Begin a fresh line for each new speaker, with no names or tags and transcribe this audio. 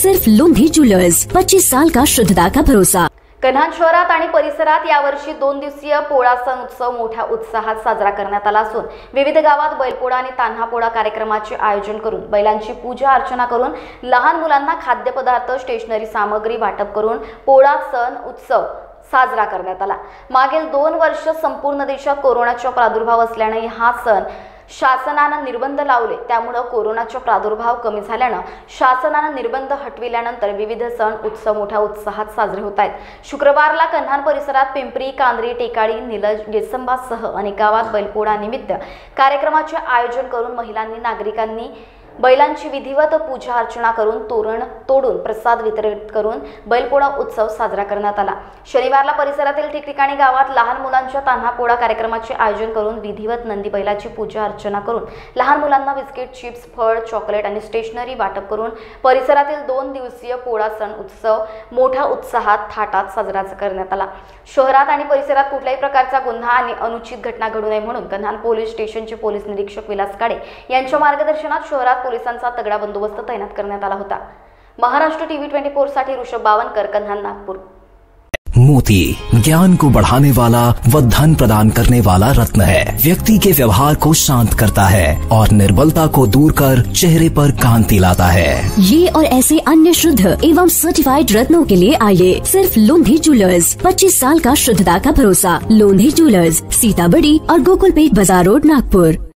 सिर्फ लुंधी ज्वेलर्स 25 साल का शुद्धता का भरोसा।
कन्हान शहरात आणि परिसरात यावर्षी दोन दिवसीय पोळा सण उत्सव मोठ्या उत्साहात साजरा करण्यात आला असून विविध गावात बैलपोळा आणि तान्हा पोळा कार्यक्रमाचे आयोजन करून बैलांची पूजा अर्चना करून लहान मुलांना खाद्यपदार्थ स्टेशनरी सामग्री वाटप करून पोळा सण उत्सव साजरा करण्यात आला. मागील दोन वर्ष संपूर्ण देशात कोरोनाचा प्रादुर्भाव असल्याने हा सण शासनानं निर्बंध लावले. त्यामुळं कोरोनाचा प्रादुर्भाव कमी झाल्यानं शासनानं निर्बंध हटविल्यानंतर विविध सण उत्सव मोठ्या उत्साहात साजरे होत आहेत. शुक्रवारला कन्हान परिसरात पिंपरी कांद्री टेकाडी निलज गेसंबासह अनेक गावात बैलपोळा निमित्त कार्यक्रमाचे आयोजन करून महिलांनी नागरिकांनी बैलांची विधिवत पूजा अर्चना करून तोरण तोडून प्रसाद वितरित करून बैलपोळा उत्सव साजरा करण्यात आला. शनिवारला परिसरातील ठिकठिकाणी गावात लहान मुलांच्या तान्हा पोळा कार्यक्रमाचे आयोजन करून विधिवत नंदी बैलाची पूजा अर्चना करून लहान मुलांना बिस्किट चिप्स फळ चॉकलेट आणि स्टेशनरी वाटप करून परिसरातील दोन दिवसीय पोळा सण उत्सव मोठ्या उत्साहात थाटात साजरा करण्यात आला. शहरात आणि परिसरात कुठल्याही प्रकारचा गुन्हा आणि अनुचित घटना घडू नये म्हणून कन्हान पोलीस स्टेशनचे पोलीस निरीक्षक विलास काडे यांच्या मार्गदर्शनात शहरात पोलिसांचा तगडा बंदोबस्त तैनात करण्यात आला होता. महाराष्ट्र टीव्ही ट्वेंटी फोर साठी ऋषभ बावनकर कन्हान नागपूर.
मोती ज्ञान को बढ़ाने वाला व धन प्रदान करने वाला रत्न है। व्यक्ति के व्यवहार को शांत करता है और निर्बलता को दूर कर चेहरे पर कांति लाता है।
ये और ऐसे अन्य शुद्ध एवं सर्टिफाइड रत्नों के लिए आइए। सिर्फ़ लोंधी ज्वेलर्स 25 साल का शुद्धता का भरोसा। लोंधी ज्वेलर्स सीताबड़ी और गोकुलपेट बाज़ार रोड नागपुर।